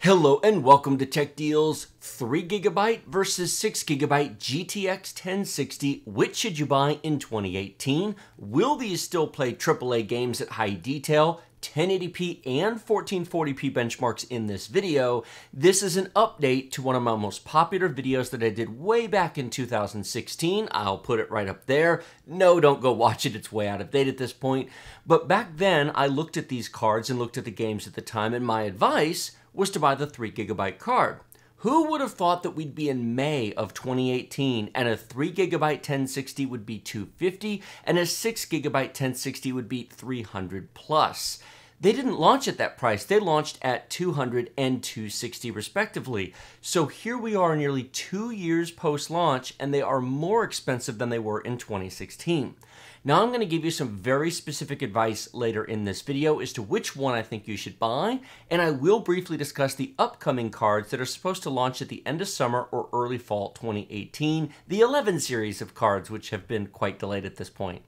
Hello and welcome to Tech Deals 3GB versus 6GB GTX 1060. Which should you buy in 2018? Will these still play AAA games at high detail? 1080p and 1440p benchmarks in this video. This is an update to one of my most popular videos that I did way back in 2016. I'll put it right up there. No, don't go watch it. It's way out of date at this point. But back then, I looked at these cards and looked at the games at the time, and my advice was to buy the 3 gigabyte card. Who would have thought that we'd be in May of 2018 and a 3 gigabyte 1060 would be 250 and a 6 gigabyte 1060 would be 300 plus? They didn't launch at that price. They launched at 200 and 260 respectively. So here we are nearly 2 years post launch and they are more expensive than they were in 2016. Now I'm going to give you some very specific advice later in this video as to which one I think you should buy, and I will briefly discuss the upcoming cards that are supposed to launch at the end of summer or early fall 2018, the 11 series of cards which have been quite delayed at this point.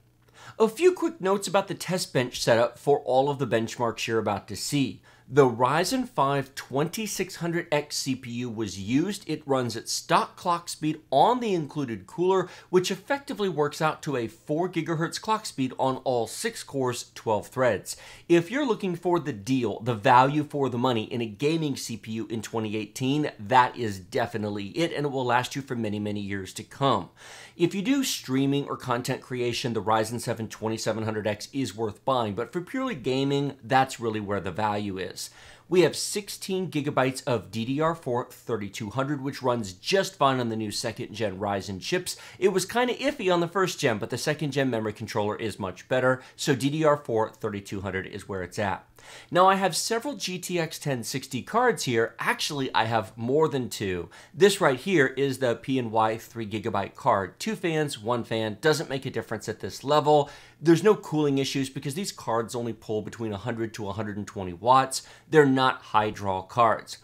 A few quick notes about the test bench setup for all of the benchmarks you're about to see. The Ryzen 5 2600X CPU was used. It runs at stock clock speed on the included cooler, which effectively works out to a 4 GHz clock speed on all 6 cores, 12 threads. If you're looking for the deal, the value for the money in a gaming CPU in 2018, that is definitely it, and it will last you for many, many years to come. If you do streaming or content creation, the Ryzen 7 2700X is worth buying, but for purely gaming, that's really where the value is. We have 16 gigabytes of DDR4 3200, which runs just fine on the new second gen Ryzen chips. It was kind of iffy on the first gen, but the second gen memory controller is much better, so DDR4 3200 is where it's at. Now I have several GTX 1060 cards here. Actually, I have more than two. This right here is the PNY 3GB card. Two fans, one fan, doesn't make a difference at this level. There's no cooling issues because these cards only pull between 100 to 120 watts. They're not high draw cards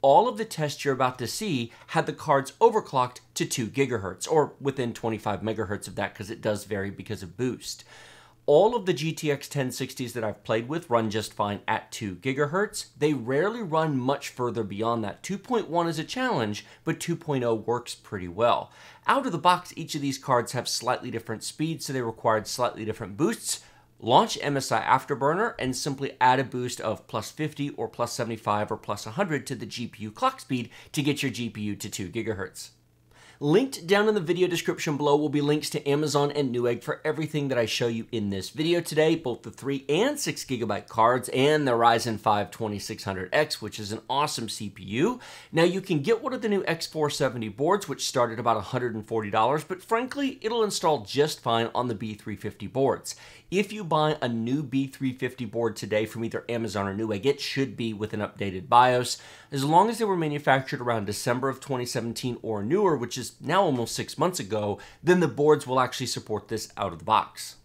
all of the tests you're about to see had the cards overclocked to 2 gigahertz or within 25 megahertz of that because it does vary because of boost all of the GTX 1060s that I've played with run just fine at 2 gigahertz. They rarely run much further beyond that. 2.1 is a challenge, but 2.0 works pretty well. Out of the box, each of these cards have slightly different speeds, so they required slightly different boosts. Launch MSI Afterburner and simply add a boost of plus 50 or plus 75 or plus 100 to the GPU clock speed to get your GPU to 2 gigahertz. Linked down in the video description below will be links to Amazon and Newegg for everything that I show you in this video today, both the 3 and 6 gigabyte cards and the Ryzen 5 2600X, which is an awesome CPU. Now you can get one of the new X470 boards, which start at about $140, but frankly, it'll install just fine on the B350 boards. If you buy a new B350 board today from either Amazon or Newegg, it should be with an updated BIOS. As long as they were manufactured around December of 2017 or newer, which is now almost six months ago, then the boards will actually support this out of the box.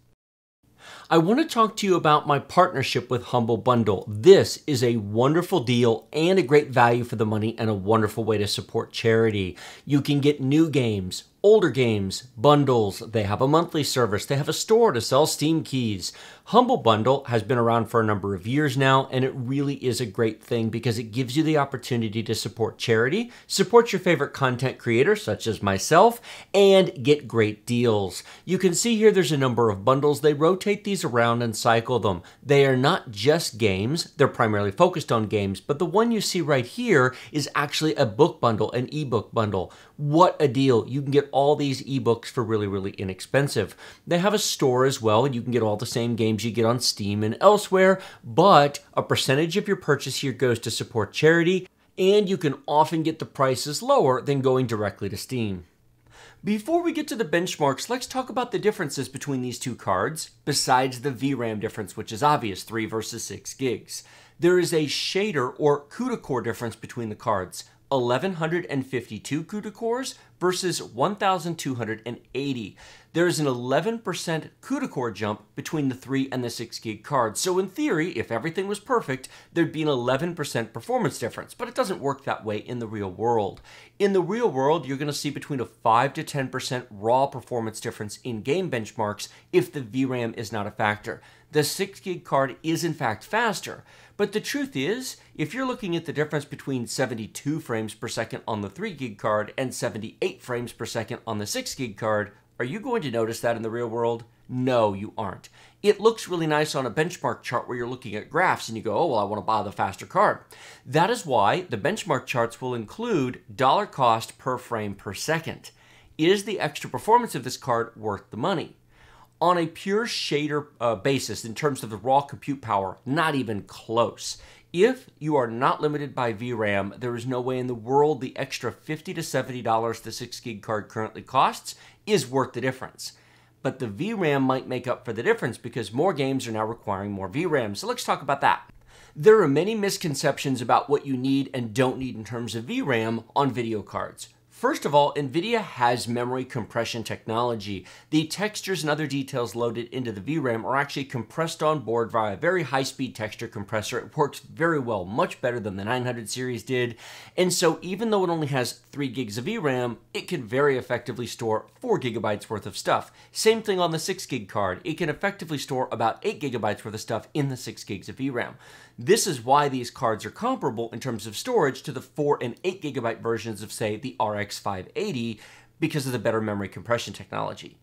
I want to talk to you about my partnership with Humble Bundle. This is a wonderful deal and a great value for the money and a wonderful way to support charity. You can get new games, older games, bundles. They have a monthly service. They have a store to sell Steam keys. Humble Bundle has been around for a number of years now, and it really is a great thing because it gives you the opportunity to support charity, support your favorite content creator, such as myself, and get great deals. You can see here there's a number of bundles. They rotate these around and cycle them. They are not just games, they're primarily focused on games, but the one you see right here is actually a book bundle, an ebook bundle. What a deal! You can get all these ebooks for really, really inexpensive. They have a store as well, and you can get all the same games you get on Steam and elsewhere, but a percentage of your purchase here goes to support charity, and you can often get the prices lower than going directly to Steam. Before we get to the benchmarks, let's talk about the differences between these two cards, besides the VRAM difference, which is obvious 3 versus 6 gigs. There is a shader or CUDA core difference between the cards. 1152 CUDA cores versus 1,280. There's an 11% CUDA core jump between the 3 and the 6 gig cards. So in theory, if everything was perfect, there'd be an 11% performance difference, but it doesn't work that way in the real world. In the real world, you're going to see between a 5 to 10% raw performance difference in game benchmarks if the VRAM is not a factor. The 6 gig card is in fact faster, but the truth is, if you're looking at the difference between 72 frames per second on the 3 gig card and 78 frames per second on the 6 gig card, are you going to notice that in the real world? No, you aren't. It looks really nice on a benchmark chart where you're looking at graphs and you go, oh, well, I want to buy the faster card. That is why the benchmark charts will include dollar cost per frame per second. Is the extra performance of this card worth the money? On a pure shader uh, basis, in terms of the raw compute power, not even close. If you are not limited by VRAM, there is no way in the world the extra 50 to $70 the 6 gig card currently costs is worth the difference. But the VRAM might make up for the difference because more games are now requiring more VRAM. So let's talk about that. There are many misconceptions about what you need and don't need in terms of VRAM on video cards. First of all, NVIDIA has memory compression technology. The textures and other details loaded into the VRAM are actually compressed on board via a very high-speed texture compressor. It works very well, much better than the 900 series did. And so even though it only has 3 gigs of VRAM, it can very effectively store 4 gigabytes worth of stuff. Same thing on the 6 gig card. It can effectively store about 8 gigabytes worth of stuff in the 6 gigs of VRAM. This is why these cards are comparable in terms of storage to the 4 and 8 gigabyte versions of, say, the RX 580 because of the better memory compression technology.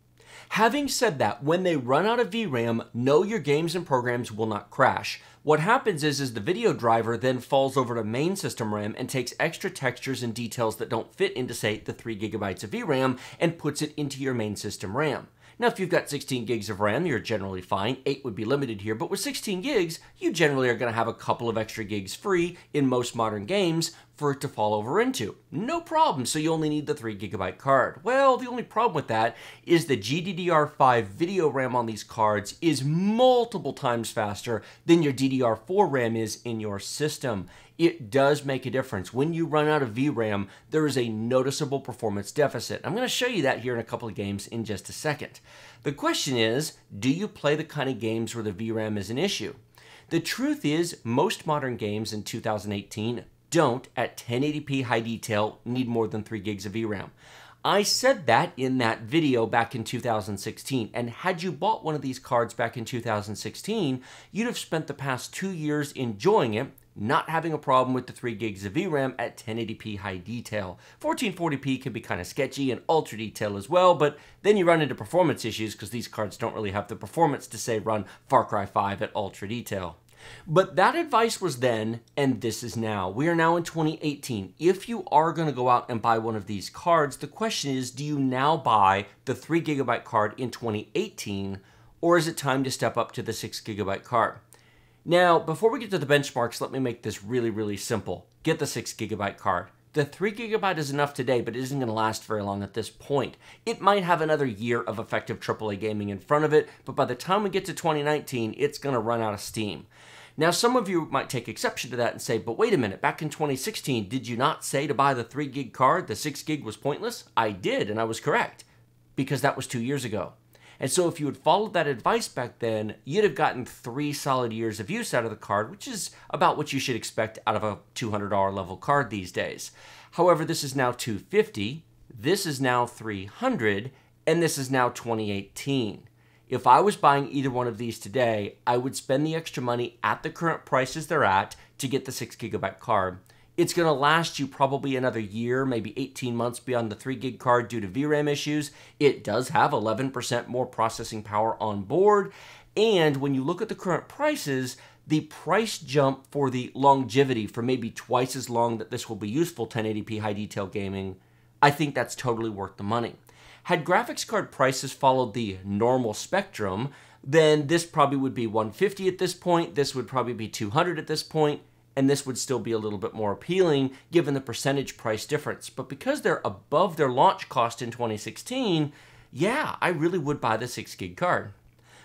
Having said that, when they run out of VRAM, know your games and programs will not crash. What happens is, is the video driver then falls over to main system RAM and takes extra textures and details that don't fit into, say, the 3 gigabytes of VRAM and puts it into your main system RAM. Now, if you've got 16 gigs of RAM, you're generally fine. 8 would be limited here, but with 16 gigs, you generally are going to have a couple of extra gigs free in most modern games for it to fall over into. No problem, so you only need the 3 gigabyte card. Well, the only problem with that is the GDDR5 video RAM on these cards is multiple times faster than your DDR4 RAM is in your system it does make a difference. When you run out of VRAM, there is a noticeable performance deficit. I'm going to show you that here in a couple of games in just a second. The question is, do you play the kind of games where the VRAM is an issue? The truth is, most modern games in 2018 don't, at 1080p high detail, need more than 3 gigs of VRAM. I said that in that video back in 2016, and had you bought one of these cards back in 2016, you'd have spent the past two years enjoying it not having a problem with the 3 gigs of VRAM at 1080p high detail. 1440p can be kind of sketchy and ultra detail as well, but then you run into performance issues because these cards don't really have the performance to say run Far Cry 5 at ultra detail. But that advice was then, and this is now. We are now in 2018. If you are going to go out and buy one of these cards, the question is do you now buy the 3 gigabyte card in 2018, or is it time to step up to the 6 gigabyte card? Now, before we get to the benchmarks, let me make this really, really simple. Get the 6 gigabyte card. The 3 gigabyte is enough today, but it isn't going to last very long at this point. It might have another year of effective AAA gaming in front of it, but by the time we get to 2019, it's going to run out of steam. Now, some of you might take exception to that and say, but wait a minute, back in 2016, did you not say to buy the 3 gig card, the 6 gig was pointless? I did, and I was correct, because that was two years ago. And so if you had followed that advice back then, you'd have gotten three solid years of use out of the card, which is about what you should expect out of a $200 level card these days. However, this is now 250, this is now 300, and this is now 2018. If I was buying either one of these today, I would spend the extra money at the current prices they're at to get the 6 gigabyte card. It's going to last you probably another year, maybe 18 months beyond the 3 gig card due to VRAM issues. It does have 11% more processing power on board. And when you look at the current prices, the price jump for the longevity for maybe twice as long that this will be useful 1080p high detail gaming, I think that's totally worth the money. Had graphics card prices followed the normal spectrum, then this probably would be 150 at this point, this would probably be 200 at this point, and this would still be a little bit more appealing given the percentage price difference. But because they're above their launch cost in 2016, yeah, I really would buy the 6 gig card.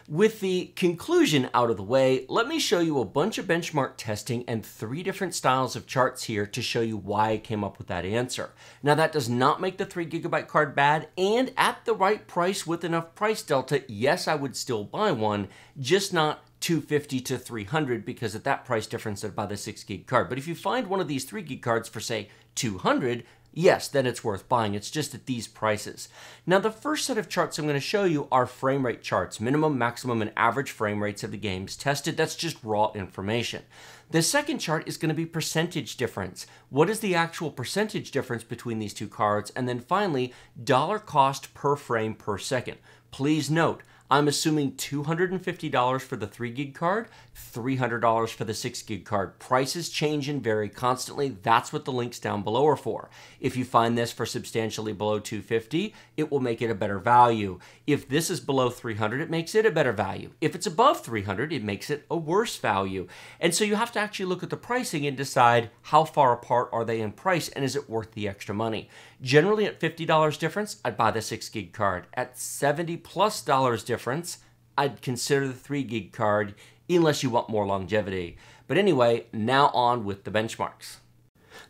With the conclusion out of the way, let me show you a bunch of benchmark testing and three different styles of charts here to show you why I came up with that answer. Now that does not make the 3 gigabyte card bad, and at the right price with enough price delta, yes, I would still buy one, just not 250 to 300 because at that price difference I'd buy the 6 gig card. But if you find one of these 3 gig cards for say 200, yes, then it's worth buying. It's just at these prices. Now, the first set of charts I'm going to show you are frame rate charts, minimum, maximum, and average frame rates of the games tested. That's just raw information. The second chart is going to be percentage difference. What is the actual percentage difference between these two cards? And then finally, dollar cost per frame per second. Please note, I'm assuming $250 for the 3 gig card, $300 for the 6 gig card. Prices change and vary constantly. That's what the links down below are for. If you find this for substantially below 250, it will make it a better value. If this is below 300, it makes it a better value. If it's above 300, it makes it a worse value. And so you have to actually look at the pricing and decide how far apart are they in price and is it worth the extra money. Generally at $50 difference, I'd buy the 6 gig card. At 70 plus dollars difference, I'd consider the 3 gig card unless you want more longevity. But anyway, now on with the benchmarks.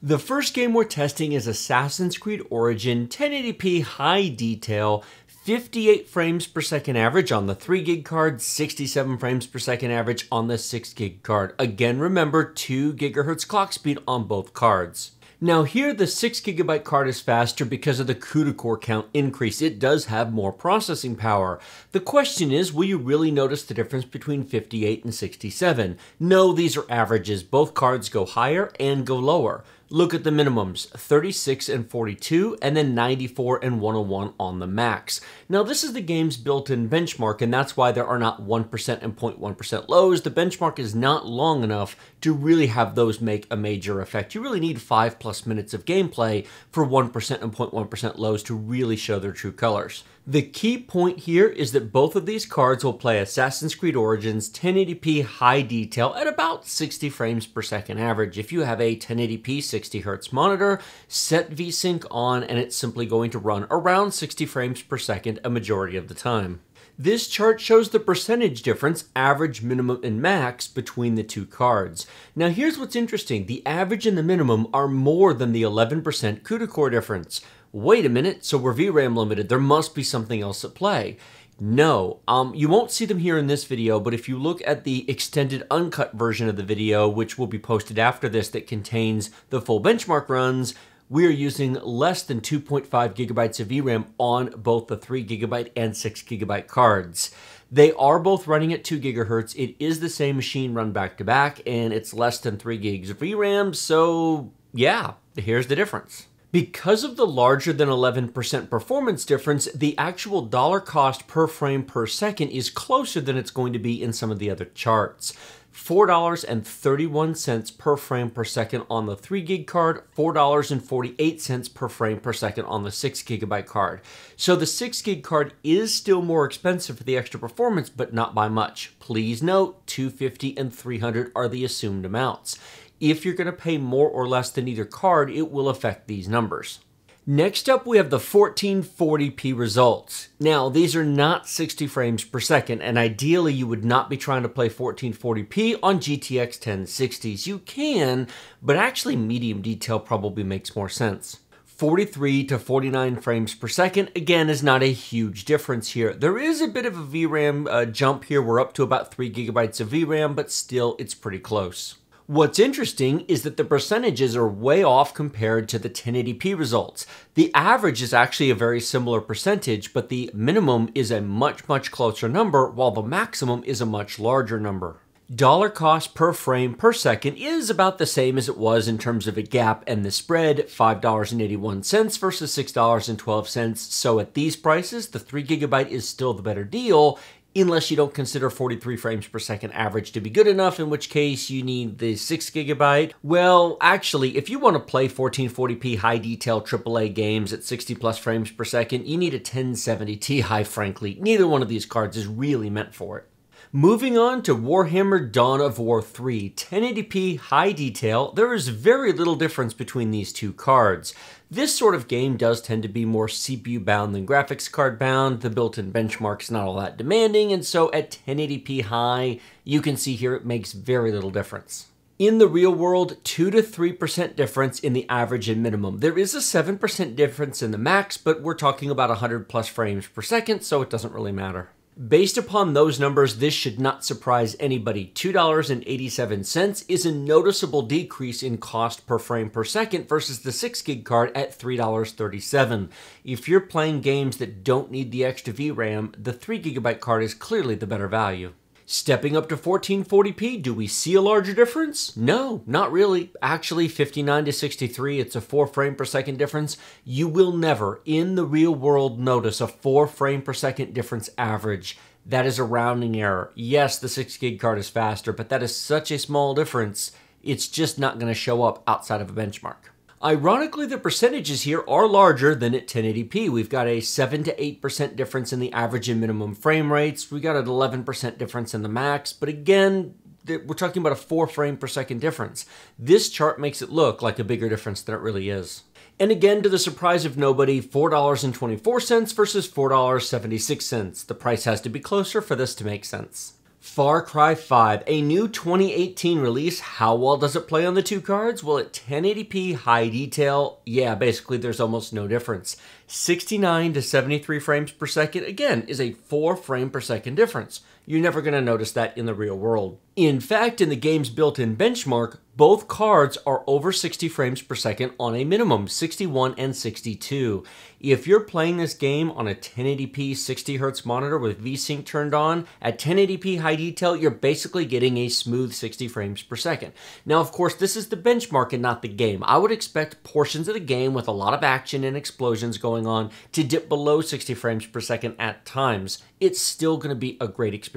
The first game we're testing is Assassin's Creed Origin 1080p high detail 58 frames per second average on the 3 gig card, 67 frames per second average on the 6 gig card. Again, remember 2 gigahertz clock speed on both cards. Now here the 6GB card is faster because of the CUDA core count increase. It does have more processing power. The question is, will you really notice the difference between 58 and 67? No, these are averages. Both cards go higher and go lower. Look at the minimums 36 and 42, and then 94 and 101 on the max. Now, this is the game's built in benchmark, and that's why there are not 1% and 0.1% lows. The benchmark is not long enough to really have those make a major effect. You really need 5 plus minutes of gameplay for 1% and 0.1% lows to really show their true colors. The key point here is that both of these cards will play Assassin's Creed Origins 1080p high detail at about 60 frames per second average. If you have a 1080p 60Hz monitor, set VSync on and it's simply going to run around 60 frames per second a majority of the time. This chart shows the percentage difference, average, minimum, and max, between the two cards. Now here's what's interesting. The average and the minimum are more than the 11% CUDA core difference wait a minute, so we're VRAM limited, there must be something else at play. No, um, you won't see them here in this video, but if you look at the extended uncut version of the video, which will be posted after this that contains the full benchmark runs, we are using less than 2.5 gigabytes of VRAM on both the 3 gigabyte and 6 gigabyte cards. They are both running at 2 gigahertz. It is the same machine run back to back, and it's less than 3 gigs of VRAM, so yeah, here's the difference. Because of the larger than 11% performance difference, the actual dollar cost per frame per second is closer than it's going to be in some of the other charts. $4.31 per frame per second on the 3 gig card, $4.48 per frame per second on the 6 gigabyte card. So the 6 gig card is still more expensive for the extra performance, but not by much. Please note 250 and 300 are the assumed amounts. If you're going to pay more or less than either card, it will affect these numbers. Next up, we have the 1440p results. Now, these are not 60 frames per second, and ideally you would not be trying to play 1440p on GTX 1060s. You can, but actually medium detail probably makes more sense. 43 to 49 frames per second, again, is not a huge difference here. There is a bit of a VRAM uh, jump here. We're up to about 3 gigabytes of VRAM, but still, it's pretty close. What's interesting is that the percentages are way off compared to the 1080p results. The average is actually a very similar percentage, but the minimum is a much, much closer number, while the maximum is a much larger number. Dollar cost per frame per second is about the same as it was in terms of a gap and the spread, $5.81 versus $6.12. So at these prices, the 3 gigabyte is still the better deal, unless you don't consider 43 frames per second average to be good enough, in which case you need the 6 gigabyte. Well, actually, if you want to play 1440p high detail AAA games at 60 plus frames per second, you need a 1070 Ti, high frankly. Neither one of these cards is really meant for it. Moving on to Warhammer Dawn of War 3 1080p high detail, there is very little difference between these two cards. This sort of game does tend to be more CPU bound than graphics card bound. The built in benchmark's not all that demanding, and so at 1080p high, you can see here it makes very little difference. In the real world, 2 to 3% difference in the average and minimum. There is a 7% difference in the max, but we're talking about 100 plus frames per second, so it doesn't really matter. Based upon those numbers, this should not surprise anybody. $2.87 is a noticeable decrease in cost per frame per second versus the 6 gig card at $3.37. If you're playing games that don't need the extra VRAM, the 3 gigabyte card is clearly the better value. Stepping up to 1440p, do we see a larger difference? No, not really. Actually, 59 to 63, it's a 4 frame per second difference. You will never, in the real world, notice a 4 frame per second difference average. That is a rounding error. Yes, the 6 gig card is faster, but that is such a small difference, it's just not going to show up outside of a benchmark. Ironically, the percentages here are larger than at 1080p. We've got a 7 to 8% difference in the average and minimum frame rates. We got an 11% difference in the max, but again, we're talking about a 4 frame per second difference. This chart makes it look like a bigger difference than it really is. And again, to the surprise of nobody, $4.24 versus $4.76. The price has to be closer for this to make sense. Far Cry 5, a new 2018 release. How well does it play on the two cards? Well, at 1080p high detail, yeah, basically there's almost no difference. 69 to 73 frames per second, again, is a 4 frame per second difference. You're never going to notice that in the real world. In fact, in the game's built in benchmark, both cards are over 60 frames per second on a minimum, 61 and 62. If you're playing this game on a 1080p 60Hz monitor with VSync turned on, at 1080p high detail, you're basically getting a smooth 60 frames per second. Now, of course, this is the benchmark and not the game. I would expect portions of the game with a lot of action and explosions going on to dip below 60 frames per second at times. It's still going to be a great experience.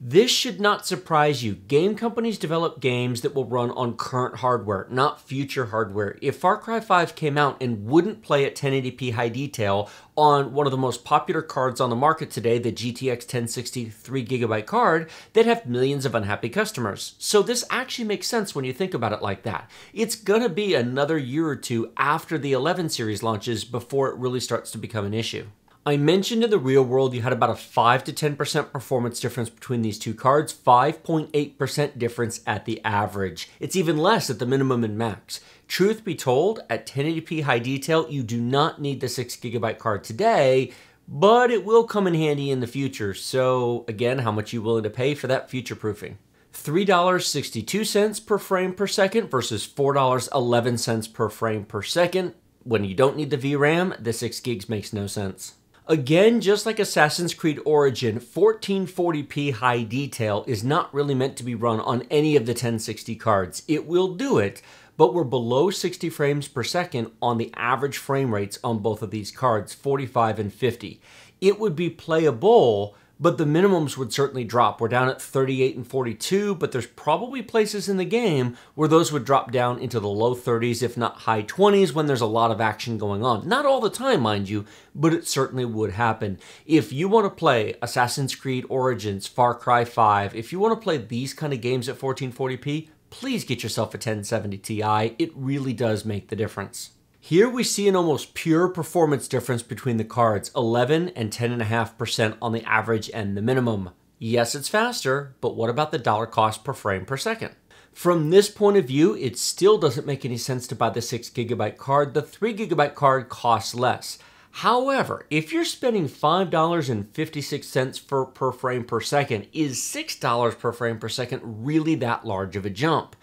This should not surprise you. Game companies develop games that will run on current hardware, not future hardware. If Far Cry 5 came out and wouldn't play at 1080p high detail on one of the most popular cards on the market today, the GTX 1060 3GB card, they'd have millions of unhappy customers. So this actually makes sense when you think about it like that. It's gonna be another year or two after the 11 series launches before it really starts to become an issue. I mentioned in the real world you had about a 5 to 10% performance difference between these two cards, 5.8% difference at the average. It's even less at the minimum and max. Truth be told, at 1080p high detail, you do not need the 6GB card today, but it will come in handy in the future. So, again, how much are you willing to pay for that future proofing? $3.62 per frame per second versus $4.11 per frame per second. When you don't need the VRAM, the 6 gigs makes no sense. Again, just like Assassin's Creed Origin, 1440p high detail is not really meant to be run on any of the 1060 cards. It will do it, but we're below 60 frames per second on the average frame rates on both of these cards, 45 and 50. It would be playable, but the minimums would certainly drop. We're down at 38 and 42, but there's probably places in the game where those would drop down into the low 30s, if not high 20s, when there's a lot of action going on. Not all the time, mind you, but it certainly would happen. If you want to play Assassin's Creed Origins, Far Cry 5, if you want to play these kind of games at 1440p, please get yourself a 1070 Ti. It really does make the difference. Here we see an almost pure performance difference between the cards, 11 and 10.5% on the average and the minimum. Yes, it's faster, but what about the dollar cost per frame per second? From this point of view, it still doesn't make any sense to buy the 6GB card. The 3GB card costs less. However, if you're spending $5.56 for, per frame per second, is $6 per frame per second really that large of a jump?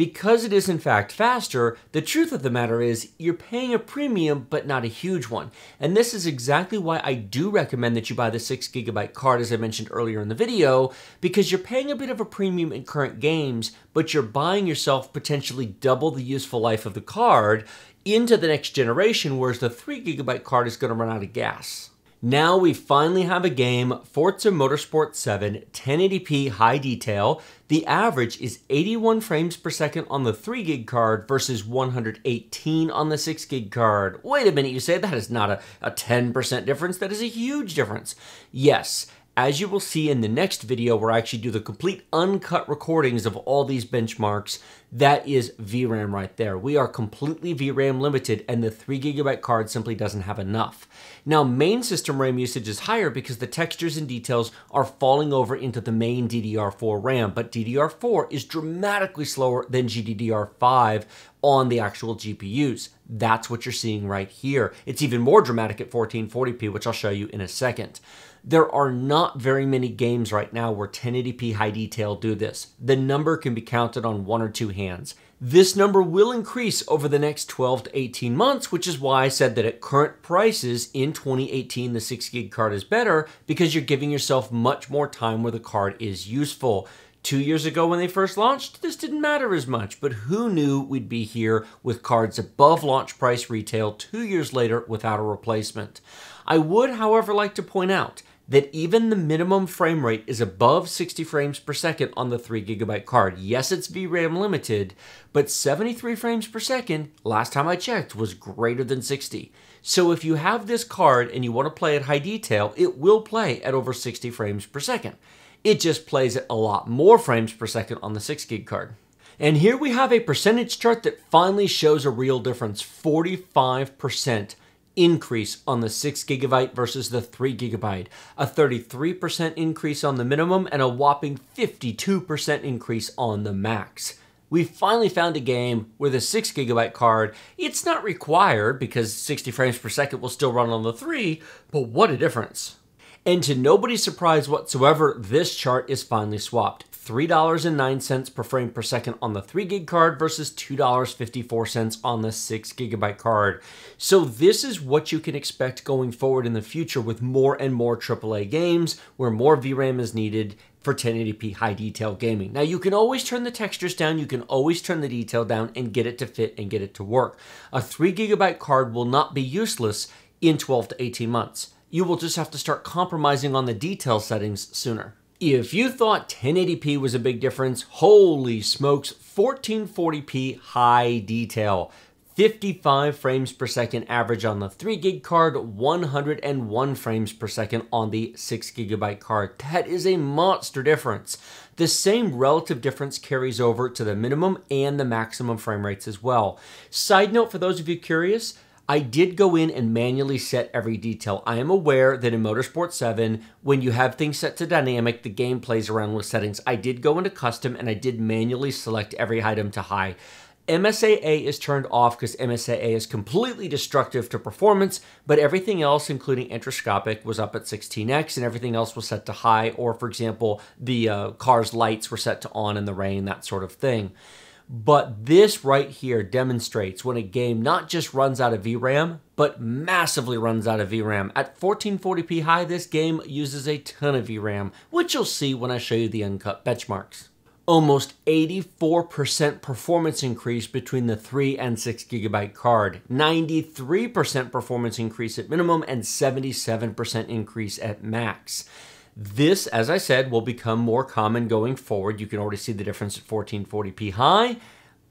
Because it is in fact faster, the truth of the matter is you're paying a premium but not a huge one. And this is exactly why I do recommend that you buy the 6GB card as I mentioned earlier in the video, because you're paying a bit of a premium in current games, but you're buying yourself potentially double the useful life of the card into the next generation, whereas the 3GB card is going to run out of gas. Now we finally have a game, Forza Motorsport 7, 1080p high detail. The average is 81 frames per second on the 3 gig card versus 118 on the 6 gig card. Wait a minute, you say that is not a, a 10% difference, that is a huge difference. Yes, As you will see in the next video where I actually do the complete uncut recordings of all these benchmarks, that is VRAM right there. We are completely VRAM limited and the three gigabyte card simply doesn't have enough. Now main system RAM usage is higher because the textures and details are falling over into the main DDR4 RAM, but DDR4 is dramatically slower than GDDR5 on the actual GPUs. That's what you're seeing right here. It's even more dramatic at 1440p, which I'll show you in a second. There are not very many games right now where 1080p high detail do this. The number can be counted on one or two hands. This number will increase over the next 12 to 18 months, which is why I said that at current prices in 2018, the 6 gig card is better because you're giving yourself much more time where the card is useful. Two years ago when they first launched, this didn't matter as much, but who knew we'd be here with cards above launch price retail two years later without a replacement? I would, however, like to point out that even the minimum frame rate is above 60 frames per second on the 3GB card. Yes, it's VRAM limited, but 73 frames per second, last time I checked, was greater than 60. So if you have this card and you want to play at high detail, it will play at over 60 frames per second. It just plays at a lot more frames per second on the 6 gig card. And here we have a percentage chart that finally shows a real difference 45% increase on the 6 gigabyte versus the 3 gigabyte, a 33% increase on the minimum, and a whopping 52% increase on the max. We finally found a game with a 6 gigabyte card. It's not required because 60 frames per second will still run on the 3, but what a difference. And to nobody's surprise whatsoever, this chart is finally swapped. $3.09 per frame per second on the 3 gig card versus $2.54 on the 6 gigabyte card. So this is what you can expect going forward in the future with more and more AAA games where more VRAM is needed for 1080p high detail gaming. Now you can always turn the textures down, you can always turn the detail down and get it to fit and get it to work. A 3 gigabyte card will not be useless in 12 to 18 months. You will just have to start compromising on the detail settings sooner. If you thought 1080p was a big difference, holy smokes, 1440p high detail. 55 frames per second average on the 3 gig card, 101 frames per second on the 6 gigabyte card. That is a monster difference. The same relative difference carries over to the minimum and the maximum frame rates as well. Side note for those of you curious, I did go in and manually set every detail. I am aware that in Motorsport 7, when you have things set to dynamic, the game plays around with settings. I did go into custom and I did manually select every item to high. MSAA is turned off because MSAA is completely destructive to performance, but everything else, including anisotropic, was up at 16x and everything else was set to high, or for example, the uh, car's lights were set to on in the rain, that sort of thing. But this right here demonstrates when a game not just runs out of VRAM, but massively runs out of VRAM. At 1440p high, this game uses a ton of VRAM, which you'll see when I show you the uncut benchmarks. Almost 84% performance increase between the 3 and 6 gigabyte card, 93% performance increase at minimum, and 77% increase at max. This, as I said, will become more common going forward. You can already see the difference at 1440p high.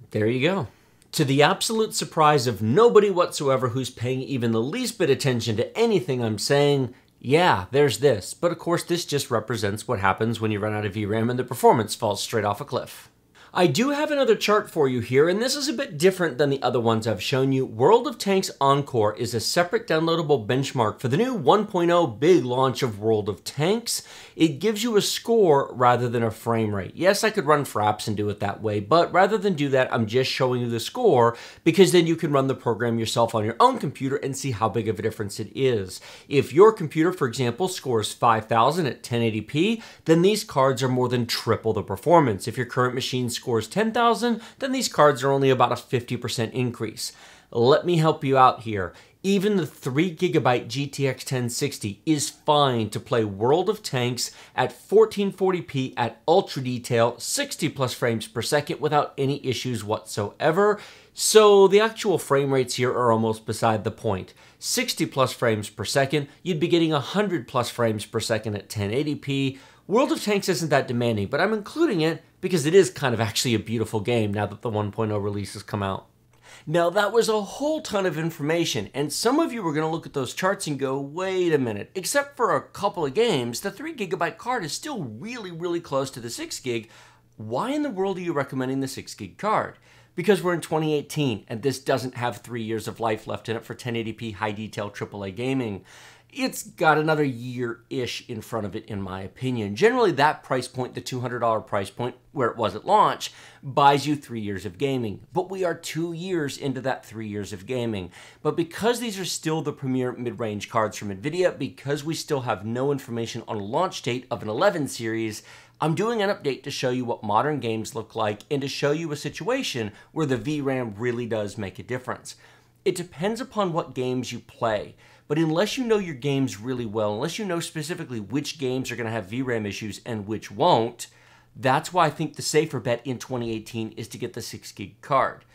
There you go. To the absolute surprise of nobody whatsoever who's paying even the least bit attention to anything I'm saying, yeah, there's this. But of course, this just represents what happens when you run out of VRAM and the performance falls straight off a cliff. I do have another chart for you here, and this is a bit different than the other ones I've shown you. World of Tanks Encore is a separate downloadable benchmark for the new 1.0 big launch of World of Tanks. It gives you a score rather than a frame rate. Yes, I could run Fraps and do it that way, but rather than do that, I'm just showing you the score because then you can run the program yourself on your own computer and see how big of a difference it is. If your computer, for example, scores 5000 at 1080p, then these cards are more than triple the performance. If your current machine scores 10,000, then these cards are only about a 50% increase. Let me help you out here. Even the 3GB GTX 1060 is fine to play World of Tanks at 1440p at ultra detail, 60 plus frames per second without any issues whatsoever. So the actual frame rates here are almost beside the point. 60 plus frames per second, you'd be getting 100 plus frames per second at 1080p. World of Tanks isn't that demanding, but I'm including it because it is kind of actually a beautiful game now that the 1.0 release has come out. Now, that was a whole ton of information, and some of you were going to look at those charts and go, wait a minute, except for a couple of games, the 3 gigabyte card is still really, really close to the 6 gig. Why in the world are you recommending the 6 gig card? Because we're in 2018 and this doesn't have three years of life left in it for 1080p high detail AAA gaming it's got another year ish in front of it, in my opinion. Generally, that price point, the $200 price point where it was at launch, buys you three years of gaming. But we are two years into that three years of gaming. But because these are still the premier mid range cards from NVIDIA, because we still have no information on a launch date of an 11 series, I'm doing an update to show you what modern games look like and to show you a situation where the VRAM really does make a difference. It depends upon what games you play. But unless you know your games really well, unless you know specifically which games are going to have VRAM issues and which won't, that's why I think the safer bet in 2018 is to get the 6 gig card.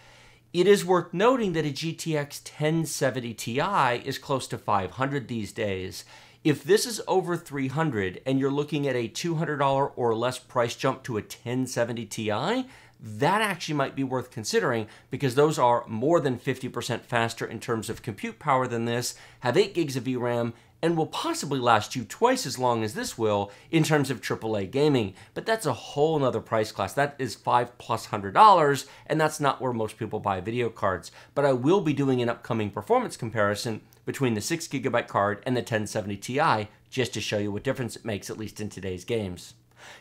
It is worth noting that a GTX 1070 Ti is close to 500 these days. If this is over 300 and you're looking at a $200 or less price jump to a 1070 Ti, that actually might be worth considering because those are more than 50% faster in terms of compute power than this, have 8 gigs of VRAM, and will possibly last you twice as long as this will in terms of AAA gaming. But that's a whole nother price class. That is five plus hundred dollars, and that's not where most people buy video cards. But I will be doing an upcoming performance comparison between the 6 gigabyte card and the 1070 Ti just to show you what difference it makes, at least in today's games.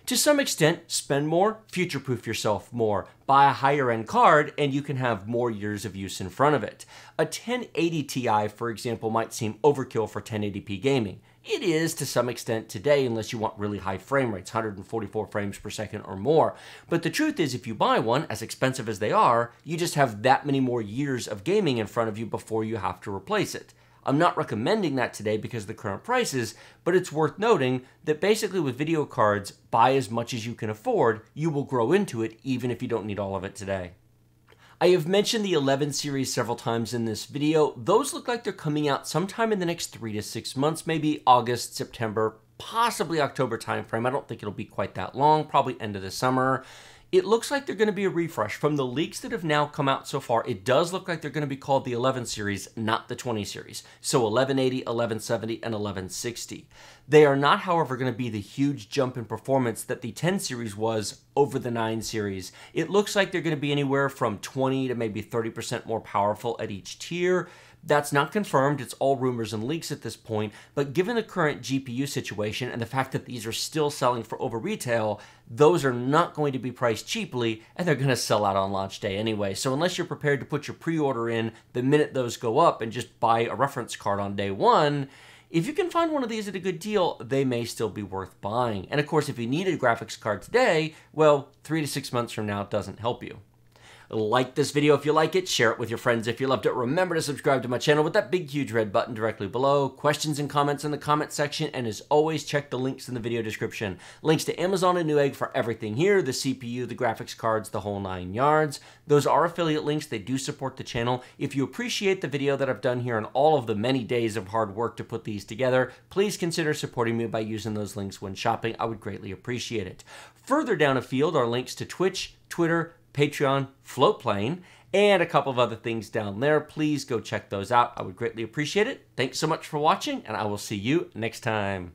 To some extent, spend more, future proof yourself more. Buy a higher end card, and you can have more years of use in front of it. A 1080 Ti, for example, might seem overkill for 1080p gaming. It is to some extent today, unless you want really high frame rates, 144 frames per second or more. But the truth is, if you buy one, as expensive as they are, you just have that many more years of gaming in front of you before you have to replace it. I'm not recommending that today because of the current prices, but it's worth noting that basically with video cards, buy as much as you can afford, you will grow into it even if you don't need all of it today. I have mentioned the 11 series several times in this video. Those look like they're coming out sometime in the next three to six months, maybe August, September, possibly October timeframe. I don't think it'll be quite that long, probably end of the summer it looks like they're going to be a refresh. From the leaks that have now come out so far, it does look like they're going to be called the 11 series, not the 20 series. So 1180, 1170, and 1160. They are not, however, going to be the huge jump in performance that the 10 series was over the 9 series. It looks like they're going to be anywhere from 20 to maybe 30% more powerful at each tier. That's not confirmed, it's all rumors and leaks at this point, but given the current GPU situation and the fact that these are still selling for over retail, those are not going to be priced cheaply and they're going to sell out on launch day anyway. So unless you're prepared to put your pre-order in the minute those go up and just buy a reference card on day 1, if you can find one of these at a good deal, they may still be worth buying. And of course, if you need a graphics card today, well, 3 to 6 months from now doesn't help you. Like this video if you like it, share it with your friends if you loved it. Remember to subscribe to my channel with that big huge red button directly below. Questions and comments in the comment section, and as always, check the links in the video description. Links to Amazon and Newegg for everything here, the CPU, the graphics cards, the whole nine yards. Those are affiliate links, they do support the channel. If you appreciate the video that I've done here and all of the many days of hard work to put these together, please consider supporting me by using those links when shopping. I would greatly appreciate it. Further down a field are links to Twitch, Twitter, Patreon, Floatplane, and a couple of other things down there. Please go check those out. I would greatly appreciate it. Thanks so much for watching, and I will see you next time.